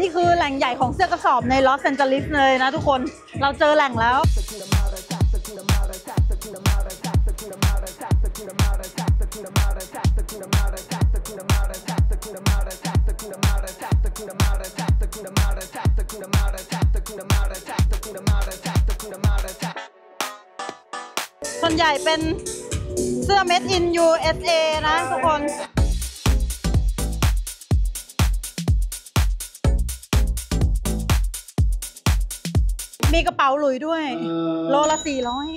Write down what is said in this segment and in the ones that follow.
นี่คือแหล่งใหญ่ของเสื้อกระสอบในลอสแอนเจลิสเลยนะทุกคน เราเจอแหล่งแล้วส่วนใหญ่เป็นเสื้อ Made in USA นะทุกคน มีกระเป๋าหลุยด้วย โลละสี่ร้อย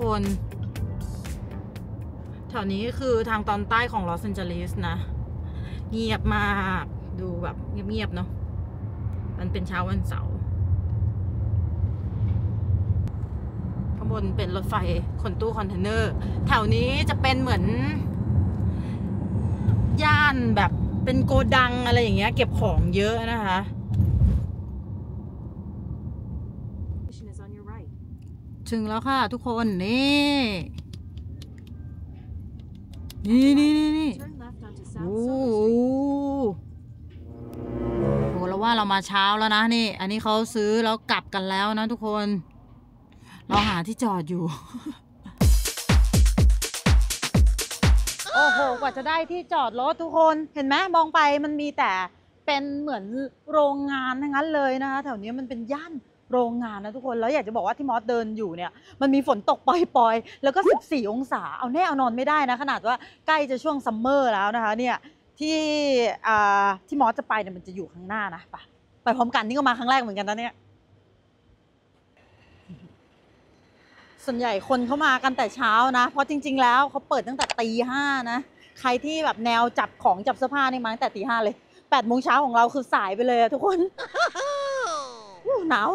คน แถวนี้คือทางตอนใต้ของลอสแอนเจลิสนะ เงียบมากดูแบบเงียบๆเนาะมันเป็นเช้าวันเสาร์ข้างบนเป็นรถไฟขนตู้คอนเทนเนอร์ แถวนี้จะเป็นเหมือน ย่านแบบเป็นโกดังอะไรอย่างเงี้ย เก็บของเยอะนะคะ is on your right. ถึงแล้วค่ะทุกคนนี่นี่นี่นี่นี่ Turn left onto โอ้ South โห Silver Street. โหแล้วว่าเรามาเช้าแล้วนะนี่ อันนี้เขาซื้อแล้วกลับกันแล้วนะทุกคน เราหาที่จอดอยู่ โอ้โห กว่าจะได้ที่จอดรถทุกคนเห็นไหมมองไปมันมีแต่เป็นเหมือนโรงงานทั้งนั้นเลยนะคะแถวนี้มันเป็นย่าน โรงงานนะทุกคน แล้วอยากจะบอกว่าที่มอสเดินอยู่เนี่ย มันมีฝนตกปรอยๆ แล้วก็ 14 องศา เอาแน่เอานอนไม่ได้นะ ขนาดว่าใกล้จะช่วง summer แล้วนะคะเนี่ยที่อ่าที่มอสจะไปเนี่ยมันจะอยู่ข้างหน้านะไปไปพร้อมกันนี่ก็มาครั้งแรกเหมือนกันนะเนี่ยส่วนใหญ่คนเขามากันแต่เช้านะ เพราะจริง ๆ แล้วเขาเปิดตั้งแต่ตีห้านะ ใครที่แบบแนวจับของจับเสื้อผ้านี่มาตั้งแต่ตีห้าเลยแปดโมงเช้าของเราคือสายไปเลยอะทุกคนอู้หนาว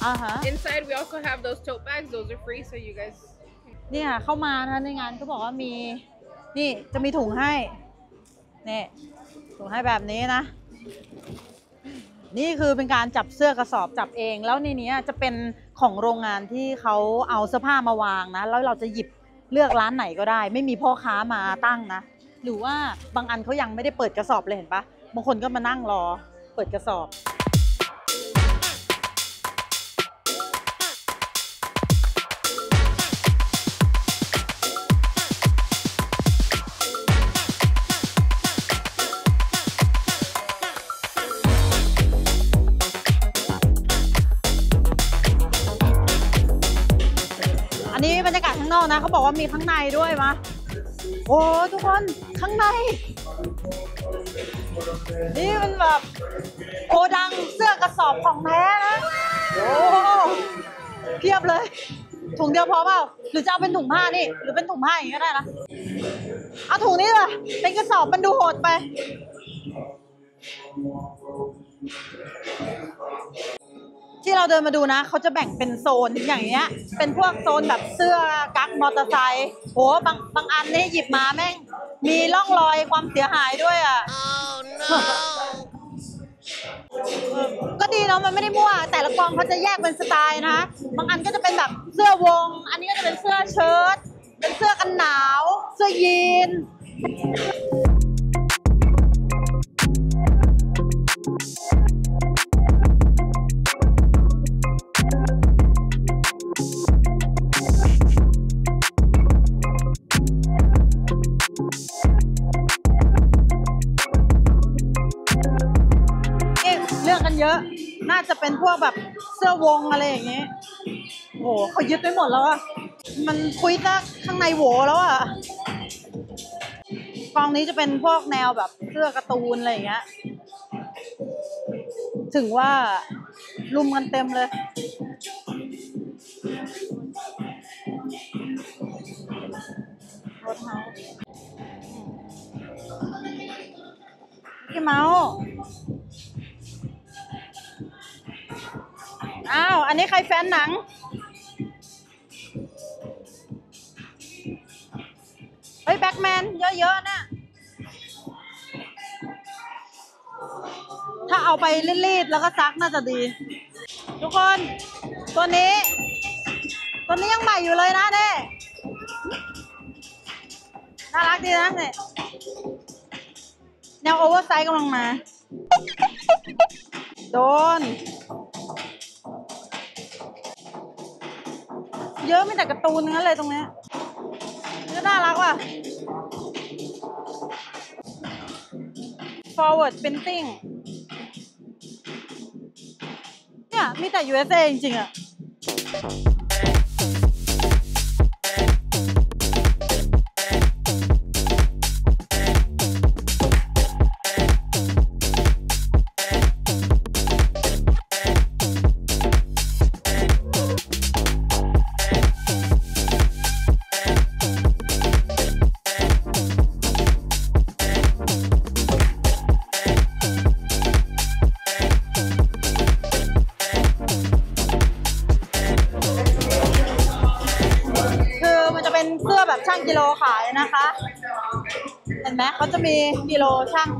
you want. อ่าฮะ Inside, we also have those tote bags. Those are free, so you guys. เนี่ยเข้ามานะคะในงานก็บอกว่ามีนี่จะมีถุงให้นี่ถุงให้แบบนี้นะ นี่คือเป็นการจับเสื้อกระสอบจับเอง แล้วในนี้จะเป็นของโรงงานที่เขาเอาเสื้อผ้ามาวางนะ แล้วเราจะหยิบเลือกร้านไหนก็ได้ ไม่มีพ่อค้ามาตั้งนะ หรือว่าบางอันเขายังไม่ได้เปิดกระสอบเลยเห็นปะบางคนก็มานั่งรอเปิดกระสอบ นะเขาบอกว่ามีข้างในด้วยมะโอ้ทุกคนข้างใน นี่มันแบบโกดังเสื้อกระสอบของแท้นะโอ้เพียบเลย ถุงเดียวพอเปล่า หรือจะเอาเป็นถุงผ้านี่ หรือเป็นถุงผ้าอย่างนี้ก็ได้นะเอาถุงนี้เลยเป็นกระสอบมันดูโหดไป ที่เราเดินมาดูนะ เขาจะแบ่งเป็นโซนอย่างเงี้ย เป็นพวกโซนแบบเสื้อกั๊กมอเตอร์ไซค์โหบางบางอันนี่หยิบมาแม่ง มีร่องรอยความเสียหายด้วยอะเออก็ดีเนาะมันไม่ได้มั่ว แต่ละกองเขาจะแยกเป็นสไตล์นะ บางอันก็จะเป็นแบบเสื้อวง อันนี้ก็จะเป็นเสื้อเชิ้ตเป็นเสื้อกันหนาว เสื้อยีน วงอะไรอย่างเงี้ยโหเขายึดไปหมดแล้วอะมันคุยตั้งข้างในโหวแล้วอะกองนี้จะเป็นพวกแนวแบบเสื้อการ์ตูนอะไรอย่างเงี้ย ถึงว่าลุมกันเต็มเลย รถเฮาพี่เมาส์ อันนี้ใครแฟนหนัง เฮ้ย แบ็กแมนเยอะ ๆ นะ ถ้าเอาไปรีดๆ แล้วก็ซักน่าจะดี ทุกคน ตัวนี้ ตัวนี้ยังใหม่อยู่เลยนะเนี่ยน่ารักดีนะเนี่ยแนวโอเวอร์ไซส์กำลังมา โดน เยอะไม่แต่การ์ตูนนั้นเลยตรงนี้ยก็น่ารักว่ะ forward printing เนี่ยมีแต่ USA จริงๆอะ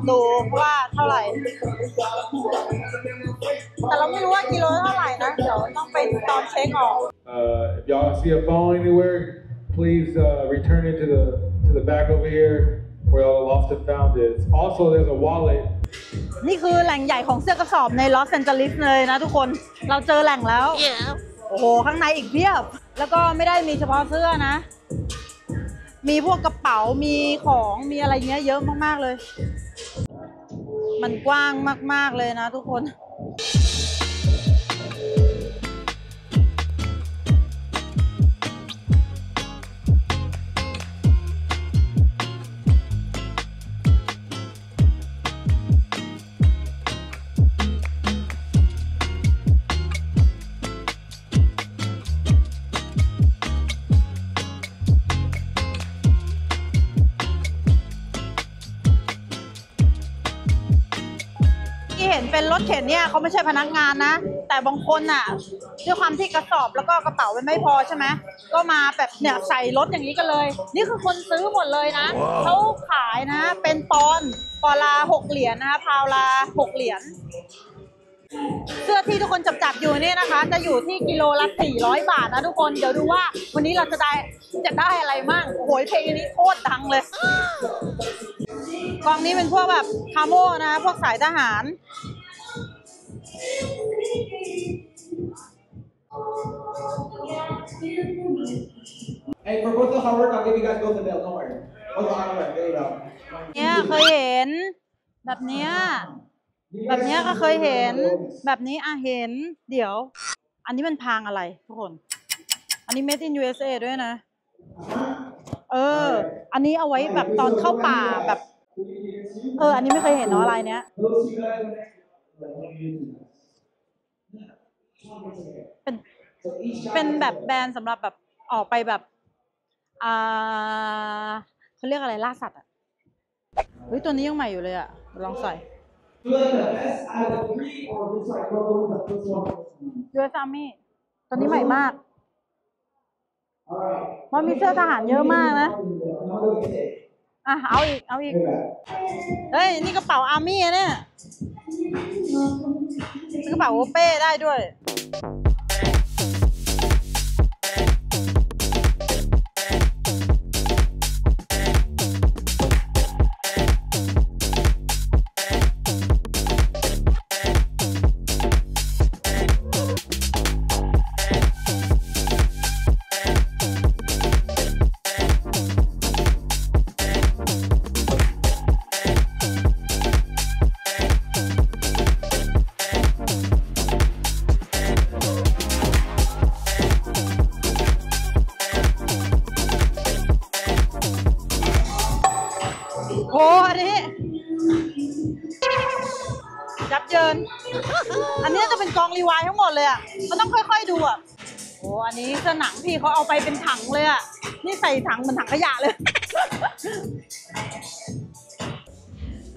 ดูว่าเท่าไหร่ แต่เราไม่รู้ว่ากิโลเท่าไหร่นะ เดี๋ยวต้องไปตอน check out Uh, if y'all see a phone anywhere, please uh, return it to the to the back over here where all the lost and found is. Also, there's a wallet นี่คือแหล่งใหญ่ของเสื้อกระสอบในลอสแอนเจลิสเลยนะทุกคน เราเจอแหล่งแล้ว โอ้โห ข้างในอีกเพียบ แล้วก็ไม่ได้มีเฉพาะเสื้อนะ มีพวกกระเป๋ามีของมีอะไรเงี้ยเยอะมากๆเลย มันกว้างมากๆเลยนะทุกคน เห็นเป็นรถเข็นเนี่ยเขาไม่ใช่พนักงานนะ แต่บางคนอะด้วยความที่กระสอบแล้วก็กระเป๋ามันไม่พอใช่ไหมก็มาแบบเนี่ยใส่รถอย่างนี้กันเลย นี่คือคนซื้อหมดเลยนะเขาขายนะ เป็นปอนด์ปอนด์ละหกเหรียญนะคะพาวละหกเหรียญเสื้อที่ทุกคนจับจับๆอยู่เนี่ยนะคะ จะอยู่ที่กิโลละ 400 บาทนะทุกคน เดี๋ยวดูว่าวันนี้เราจะได้จะได้อะไรมั่งโอ้ยเพลงนี้โคตรดังเลย กองนี้เป็นพวกแบบคาโมนะ พวกสายทหาร Hey, for both the hard work, I'll give you guys both a bill. Don't worry. Both the hard work. There you go. เนี่ยเคยเห็น แบบเนี้ยแบบเนี้ยก็เคยเห็น แบบนี้อะเห็น เดี๋ยว อันนี้มันพางอะไรทุกคน อันนี้ made in USA ด้วยนะ เออ อันนี้เอาไว้แบบตอนเข้าป่าแบบ เออ อันนี้ไม่เคยเห็นเนาะอะไรเนี้ย เป็นเป็นแบบแบรนด์สำหรับแบบออกไปแบบอ่าเขาเรียกอะไรล่าสัตว์อะเฮ้ยตัวนี้ยังใหม่อยู่เลยอะ ลองใส่ You like the best out of the three, or just like what was the first one? US Army ตัวนี้ใหม่มากมันมีเสื้อทหารเยอะมากนะ อะ เอาอีก เอาอีก เฮ้ย นี่กระเป๋าอาร์มี่เนี่ย ซื้อกระเป๋าเป้ได้ด้วย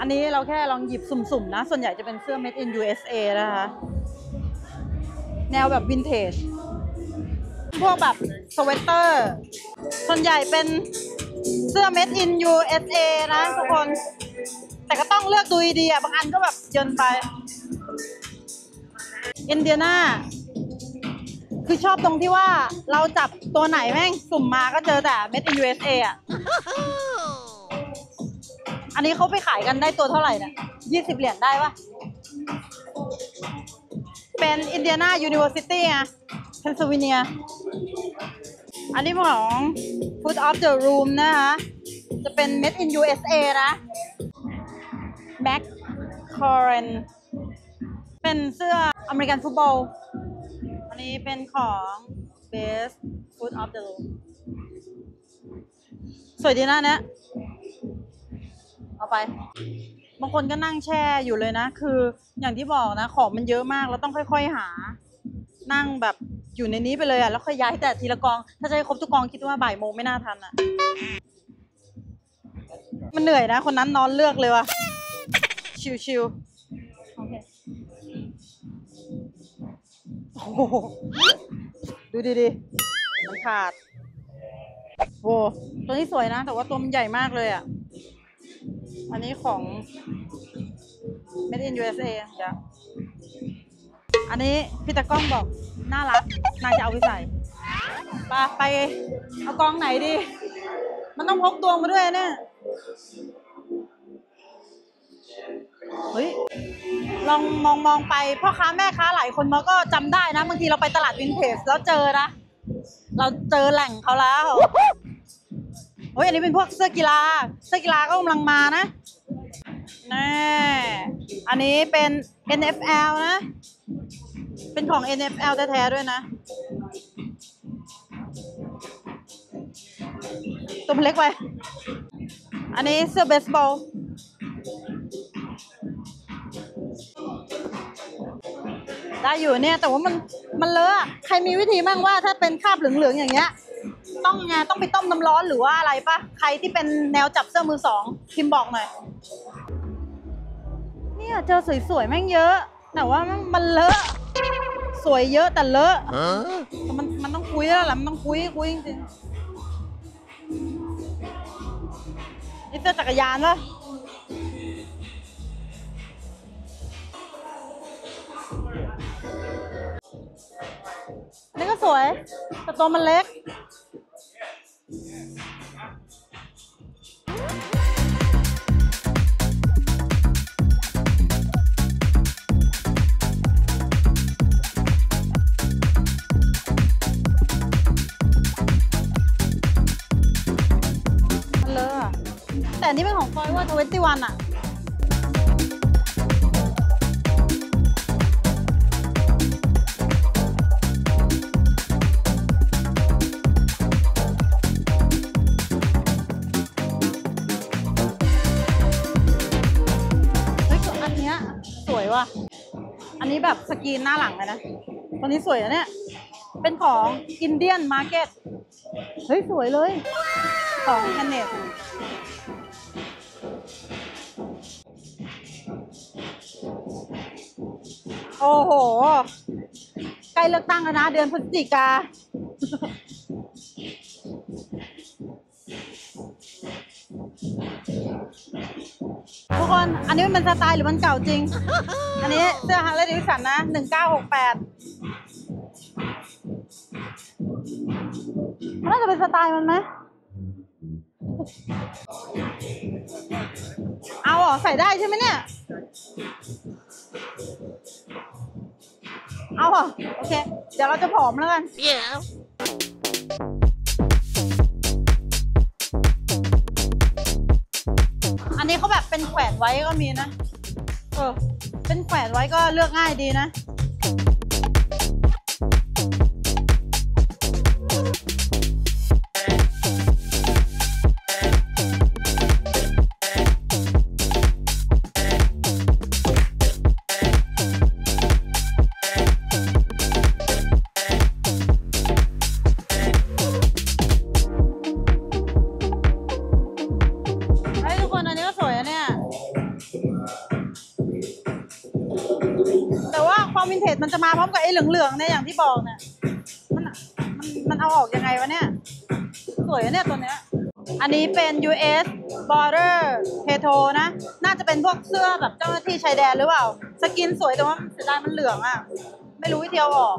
อันนี้เราแค่ลองหยิบสุ่มๆนะ ส่วนใหญ่จะเป็นเสื้อ made in USA นะคะ แนวแบบวินเทจ พวกแบบสเวตเตอร์ ส่วนใหญ่เป็นเสื้อ made in USA นะทุกคน แต่ก็ต้องเลือกดูดีอะ บางอันก็แบบเยินไป อินเดียนาคือชอบตรงที่ว่าเราจับตัวไหนแม่งสุ่มมาก็เจอแต่ made in USA อะ อันนี้เขาไปขายกันได้ตัวเท่าไหร่เนี่ยยี่สิบเหรียญได้ปะเป็นอินเดียนายูนิเวอร์ซิตี้อะเพนซิลเวเนีย อันนี้ของ Food of the Room นะคะ จะเป็น made in USA นะ Mac c o r e n เป็นเสื้ออเมริกันฟุตบอล อันนี้เป็นของ Best Food of the Room สวยดีนะเนี่ย เอาไป บางคนก็นั่งแช่อยู่เลยนะ คืออย่างที่บอกนะ ของมันเยอะมากเราต้องค่อยๆหา นั่งแบบอยู่ในนี้ไปเลยอะแล้วค่อยย้ายแต่ทีละกอง ถ้าจะให้ครบทุกกองคิดว่าบ่ายโมงไม่น่าทันอะ มันเหนื่อยนะ คนนั้นนอนเลือกเลยว่ะ ชิวๆโอเคโอ้โหดูดีๆมันขาดโว้ตัวนี้สวยนะ แต่ว่าตัวมันใหญ่มากเลยอะ อันนี้ของ Made in USA เดี๋ยวอันนี้พี่ตะกล้องบอกน่ารักนายจะเอาไปใส่ไปไป เอากองไหนดี มันต้องพกตวงมาด้วยเนี่ยเฮ้ย ลองมองมองไปพ่อค้าแม่ค้าหลายคนมันก็จำได้นะ บางทีเราไปตลาดวินเทจแล้วเจอนะ เราเจอแหล่งเขาแล้ว เฮ้ยอันนี้เป็นพวกเสื้อกีฬา เสื้อกีฬาก็กำลังมานะแน่อันนี้เป็น NFL นะ เป็นของ NFL แท้ๆด้วยนะ ตัวมันเล็กไป อันนี้เสื้อเบสบอลได้อยู่เนี่ย แต่ว่ามันมันเลอะอะใครมีวิธีบ้างว่าถ้าเป็นคราบเหลืองๆอย่างเงี้ย ต้องไงต้องไปต้มน้ำร้อนหรือว่าอะไรปะใครที่เป็นแนวจับเสื้อมือสองพิมพ์บอกหน่อยเนี่ยเจอสวยๆแม่งเยอะ แต่ว่ามันมันเลอะสวยเยอะแต่เลอะแต่มันมันต้องคุยแล้วแหละมันต้องคุยคุยจริงๆนี่เสื้อจักรยานปะนี่ก็สวย แต่ตัวมันเล็กมันเลอะอะ แต่อันนี่เป็นของฟอยว่าทเวนตี้วันอะ กรีนหน้าหลังเลยนะ ตัวนี้สวยนะเนี่ย เป็นของอินเดียนมาร์เก็ต เฮ้ย สวยเลย ของแคนเนตโอ้โห ใกล้เลือกตั้งแล้วนะ เดือนพฤศจิกา ทุกคน อันนี้มันสไตล์หรือมันเก่าจริง อันนี้เสื้อฮาร์เลย์ดิวิสันนะหนึ่งเก้าหกแปดมันน่าจะเป็นสไตล์มันไหม เอาเหรอใส่ได้ใช่ไหมเนี่ย เอาเหรอโอเค เดี๋ยวเราจะผอมแล้วกันอันนี้เขาแเป็นแขวนไว้ก็มีนะ เออ เป็นแขวนไว้ก็เลือกง่ายดีนะ มวินเทจมันจะมาพร้อมกับไอ้เหลืองๆเนี่ยอย่างที่บอกเนี่ยมันมันมันเอาออกยังไงวะเนี่ยสวยนะเนี่ยตัวเนี้ยอันนี้เป็น US Border Petro นะ น่าจะเป็นพวกเสื้อแบบเจ้าหน้าที่ชายแดนหรือเปล่า สกินสวยแต่ว่าเสียดายมันเหลืองอะไม่รู้วิธีเอาออก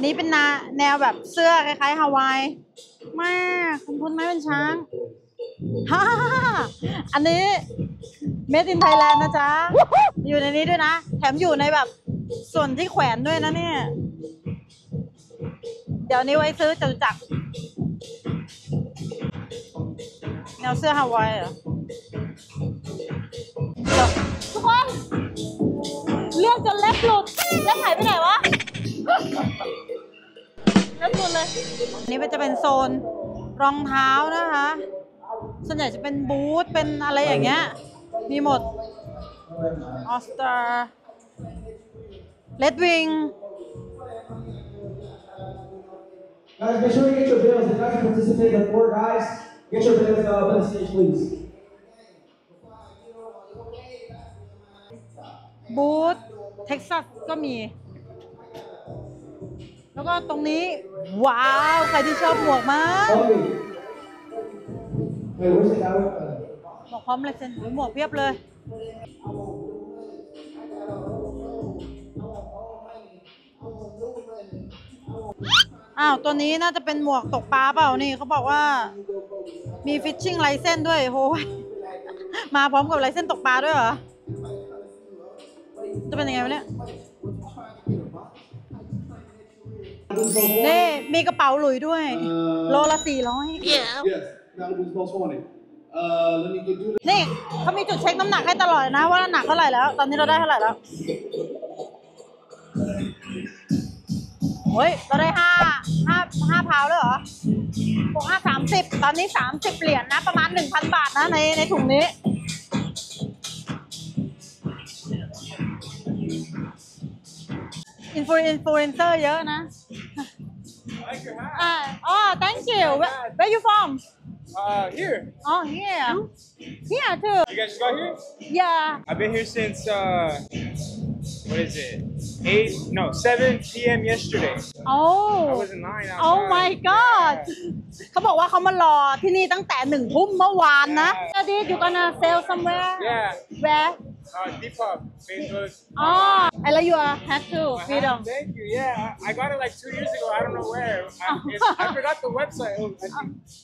นนี้เป็นนาแนวแบบเสื้อคล้ายๆฮาวายมากคุณคุณไหมเป็นช้างฮ่าอันนี้เมดินไทยแลนด์นะจ๊ะ อยู่ในนี้ด้วยนะ แถมอยู่ในแบบส่วนที่แขวนด้วยนะเนี่ย เดี๋ยวนี้ไว้ซื้อจตุจักรแนวเสื้อฮาวายเหรอทุกคน เลือกจนเล็บหลุด เล็บหายไปไหนวะ เล็บหลุดเลยอันนี้มันจะเป็นโซนรองเท้านะคะ ส่วนใหญ่จะเป็นบูทเป็นอะไรอย่างเงี้ย มีหมดออสตาเลดวิง Guys, make sure you get your bills. If you guys participate in the four guys, get your bills uh, up on the stage, please. บูทเท็กซัสก็มี แล้วก็ตรงนี้ ว้าว ใครที่ชอบหมวกมาก Chloe. Wait, where's the guy with the... หมวกพร้อมลายเซ็นหรือหมวกเพียบเลย อ้าว ตัวนี้น่าจะเป็นหมวกตกปลาเปล่านี่เขาบอกว่า มี fishing license ด้วยโหยมาพร้อมกับไลเซนตกปลาด้วยเหรอ จะเป็นยังไงวะเนี่ย นี่มีกระเป๋าหลุยด้วย โลละสี่ร้อย Yes, Malibu's most wanted. Uh, let me get do this. นี่เขามีจุดเช็คน้ำหนักให้ตลอดนะ ว่าน้ำหนักเท่าไหร่แล้ว ตอนนี้เราได้เท่าไหร่แล้วเฮ้ยเราได้ห้าห้าห้าพาวเลยเหรอปกห้าสามสิบตอนนี้สามสิบเหรียญนะ ประมาณหนึ่งพันบาทนะในในถุงนี้ อินฟลูอินฟลูเอนเซอร์เยอะนะ อ่าอ๋อ thank you where where you from Uh, here. oh here here too You guys just got here? yeah I've been here since uh, what is it? Eight? No, seven p.m. yesterday. I oh was in line. oh outside. my god เขาบอกว่าเขามารอที่นี่ตั้งแต่หนึ่งทุ่มเมื่อวานนะ Did you gonna sell somewhere Yeah. where Uh, Depop, Facebook. oh I like your hat too freedom Thank you. Yeah, I I got it like two years ago. I don't know where. I, I forgot the website. Oh,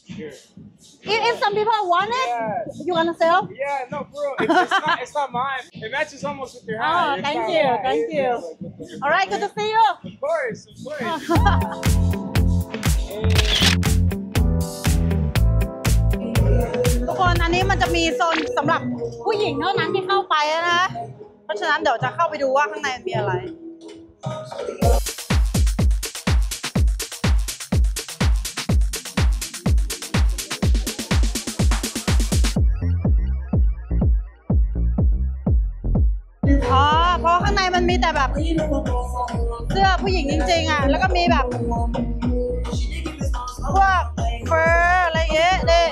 here. if, if some people want it you want to sell Yeah, no, bro. It's, it's not. It's not mine. It matches almost with your hat. Oh, It's thank you, mine. thank you. like alright good to see you Of course, of course. ทุ นอันนี้มันจะมีโซนสำหรับผู้หญิงเท่านั้นที่เข้าไปนะ เพราะฉะนั้นเดี๋ยวจะเข้าไปดูว่าข้างในมีอะไรอ๋อเพราะข้างในมันมีแต่แบบเสื้อผู้หญิงจริงๆอะ แล้วก็มีแบบพวกเฟอร์อะไรเงี้ยเด้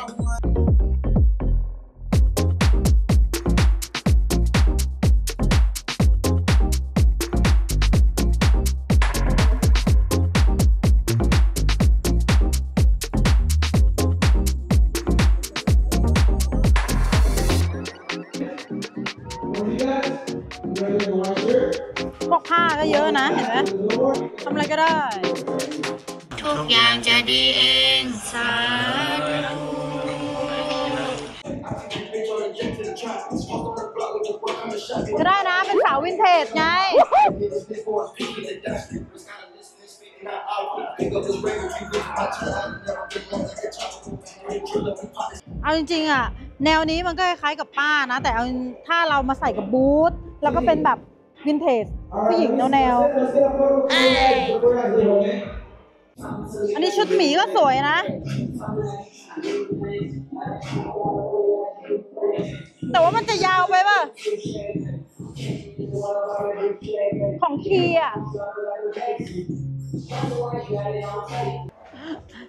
สาววินเทจไง เอาจริงๆอะ แนวนี้มันก็คล้ายๆกับป้านะ แต่เอาถ้าเรามาใส่กับบูทแล้วก็เป็นแบบวินเทจผู้หญิงแนว Let's get a photo with you guys. The four guys leave, okay? ๆอันนี้ชุดหมีก็สวยนะ แต่ว่ามันจะยาวไปป่ะ ของคีอะ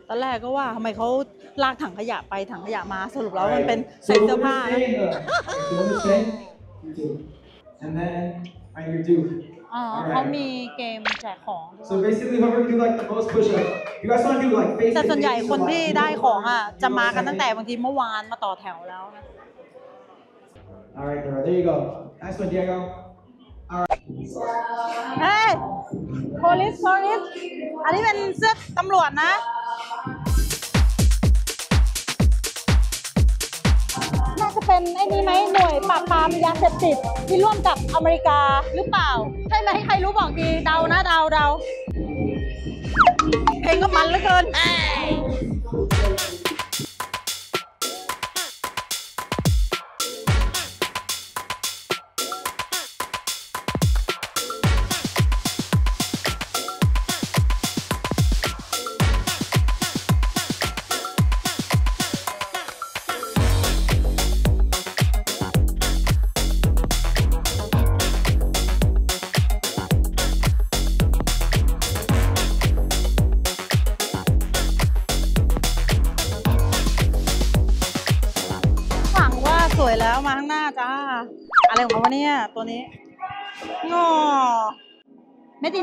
ตอนแรกก็ว่าทำไมเขาลากถังขยะไปถังขยะมาสรุปแล้วมันเป็นใส่เสื้อผ้านะ You understand? You do. And then on your do. อ๋อเขามีเกมแจกของ So basically, whoever can do like the most push-ups. You guys want to do like face แต่ส่วนใหญ่คนที่ได้ของอะ จะมากันตั้งแต่บางทีเมื่อวานมาต่อแถวแล้วนะ All right, girl. There you go. Nice one, Diego. เฮ้ย police police อันนี้เป็นเสื้อตำรวจนะ น่าจะเป็นไอ้นี่ไหมหน่วยปราบปรามยาเสพติดที่ร่วมกับอเมริกาหรือเปล่า ใช่ไหมใครรู้บอกดีเดานะเดาเดาเพลงก็มันเหลือเกิน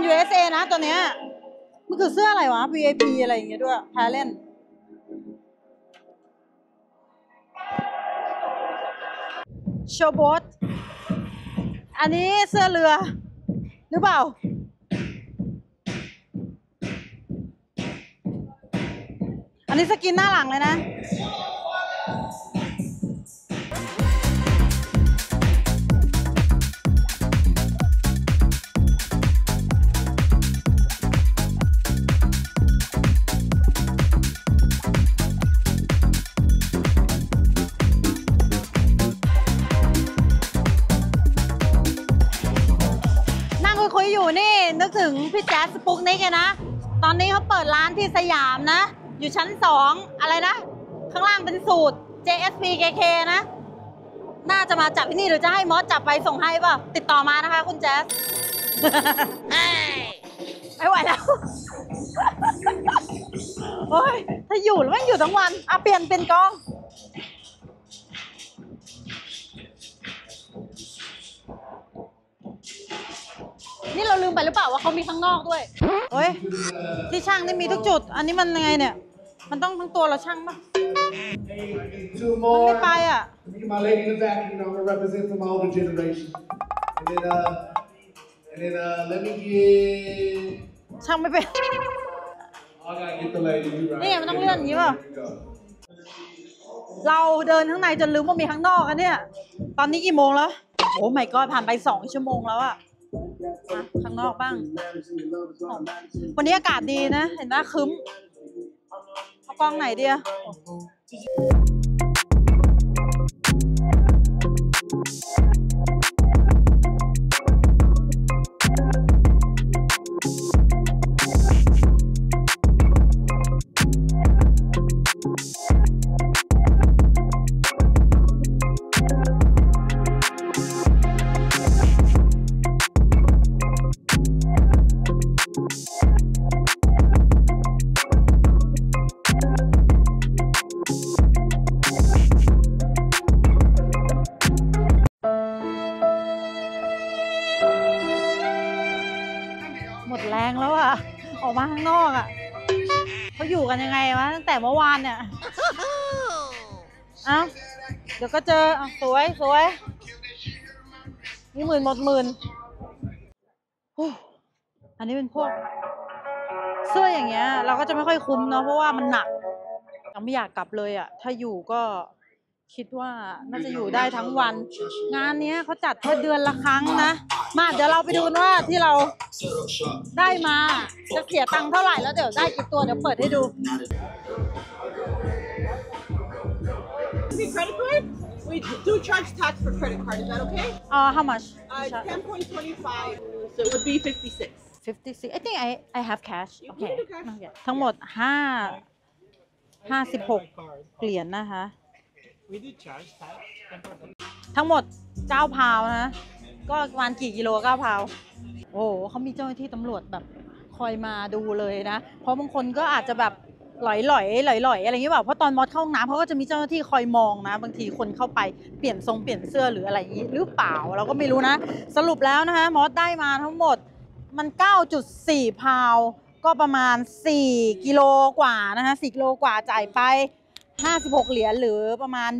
USA นะตัวเนี้ย มันคือเสื้ออะไรวะ VIP อะไรอย่างเงี้ยด้วยแพ้เล่น โชว์บอทอันนี้เสื้อเรือ หรือเปล่า อันนี้สกินหน้าหลังเลยนะ ดร้านที่สยามนะ อยู่ชั้นสองอะไรนะ ข้างล่างเป็นสูตร JSP KK นะ น่าจะมาจับที่นี่หรือจะให้มอสจับไปส่งให้ป่ะ ติดต่อมานะคะคุณแจ๊สไม่ไหวแล้ว โอ้ยถ้าอยู่แล้วแม่งอยู่ทั้งวันอะเปลี่ยนเป็นกอง นี่เราลืมไปหรือเปล่าว่าเขามีข้างนอกด้วยเฮ้ย ที่ช่างนี่มีทุกจุด อันนี้มันยังไงเนี่ย มันต้องทั้งตัวเราช่างปะ Two มัน more. ไม่ไปอะ My lady in the back. You know, I'm gonna represent from my older generation. And then, uh, and then, uh, let me get. ช่างไม่เป็น I gotta get the lady. You right? นี่ไงมันต้องเลื่อนอย่างงี้ป่ะ There you go. เราเดินข้างในจนลืมว่ามีข้างนอกอะเนี่ย ตอนนี้กี่โมงแล้ว โอ้ไม่ก็ผ่านไปสองชั่วโมงแล้วอะ อะข้างนอกบ้าง วันนี้อากาศดีนะ เห็นไหมครึ้มเอากล้องไหนดีอะ ก็เจออสวยสวยนี่หมื่นหมดหมื่นอันนี้เป็นพวก เสื้ออย่างเงี้ย เราก็จะไม่ค่อยคุ้มเนาะเพราะว่ามันหนักยังไม่อยากกลับเลยอะถ้าอยู่ก็คิดว่าน่าจะอยู่ได้ทั้งวัน งานเนี้ยเขาจัดแค่เดือนละครั้งนะ มาเดี๋ยวเราไปดูว่าที่เราได้มาจะเสียตังค์เท่าไหร่แล้วเดี๋ยวได้กี่ตัวเดี๋ยวเปิดให้ดู Be credit card? We do charge tax for credit card. Is that okay? เอ่อ how much Uh, ten point twenty-five. So it would be fifty-six. 56 I think I I have cash You okay can do cash. okay ทั้งหมด5ห้าสิบหกเหรียญนะคะ We do charge tax. ทั้งหมด9พาวนะ ก็ประมาณกี่กิโล9พาว โอ้โหเขามีเจ้าหน้าที่ตำรวจแบบคอยมาดูเลยนะ เพราะบางคนก็อาจจะแบบ หลอยหลอยหลอยหลอยๆอะไรอย่างเงี้ยแบบเพราะตอนมอสเข้าห้องน้ำเขาก็จะมีเจ้าหน้าที่คอยมองนะ บางทีคนเข้าไปเปลี่ยนทรงเปลี่ยนเสื้อหรืออะไรอย่างงี้หรือเปล่าเราก็ไม่รู้นะ สรุปแล้วนะคะมอสได้มาทั้งหมดมัน 9.4 พาวก็ประมาณ 4 กิโลกว่านะคะ4กิโลกว่าจ่ายไป 56 เหรียญหรือประมาณ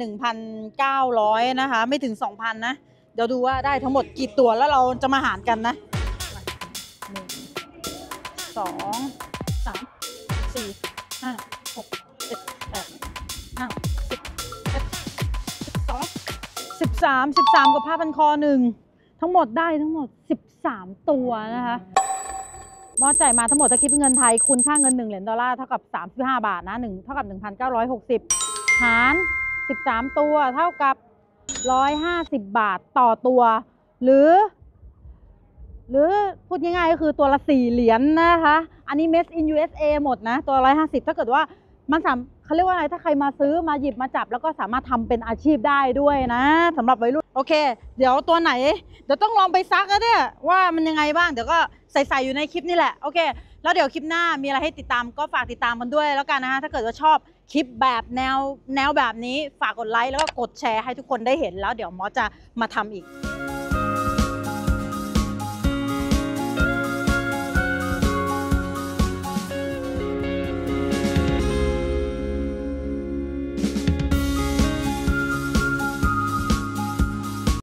1,900 นะคะ ไม่ถึง 2,000 นะ เดี๋ยวดูว่าได้ทั้งหมดกี่ตัวแล้วเราจะมาหารกันนะหนึ่งสองสามสี่ ห้าหกเจ็ดแปดเก้าสิบเอ็ดสิบสองสิบสามสิบสามกับผ้าพันคอหนึ่งทั้งหมดได้ทั้งหมด 13 ตัวนะคะมอจ่ายมาทั้งหมดถ้าคิดเป็นเงินไทยคูณค่าเงิน 1 เหรียญดอลลาร์เท่ากับ 35 บาทนะ1เท่ากับ 1,960 หาร 13 ตัวเท่ากับ 150 บาทต่อตัว หรือ หรือพูดง่ายๆก็คือตัวละ 4 เหรียญนะคะ อันนี้ made in USA หมดนะ ตัว 150 ถ้าเกิดว่ามันสามเขาเรียกว่าอะไรถ้าใครมาซื้อมาหยิบมาจับ แล้วก็สามารถทำเป็นอาชีพได้ด้วยนะสำหรับวัยรุ่นโอเค เดี๋ยวตัวไหน เดี๋ยวต้องลองไปซักแล้วเนี่ยว่ามันยังไงบ้างเดี๋ยวก็ใส่ๆอยู่ในคลิปนี่แหละโอเคแล้วเดี๋ยวคลิปหน้ามีอะไรให้ติดตามก็ฝากติดตามกันด้วยแล้วกันนะคะถ้าเกิดว่าชอบคลิปแบบแนวแนวแบบนี้ฝากกดไลค์แล้วก็กดแชร์ให้ทุกคนได้เห็นแล้วเดี๋ยวมอสจะมาทำอีก